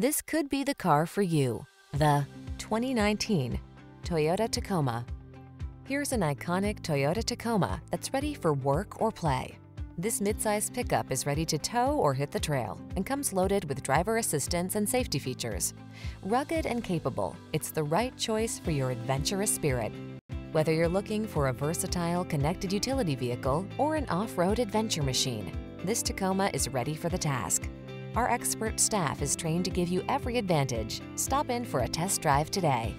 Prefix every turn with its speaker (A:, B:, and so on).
A: This could be the car for you. The 2019 Toyota Tacoma. Here's an iconic Toyota Tacoma that's ready for work or play. This midsize pickup is ready to tow or hit the trail and comes loaded with driver assistance and safety features. Rugged and capable, it's the right choice for your adventurous spirit. Whether you're looking for a versatile connected utility vehicle or an off-road adventure machine, this Tacoma is ready for the task. Our expert staff is trained to give you every advantage. Stop in for a test drive today.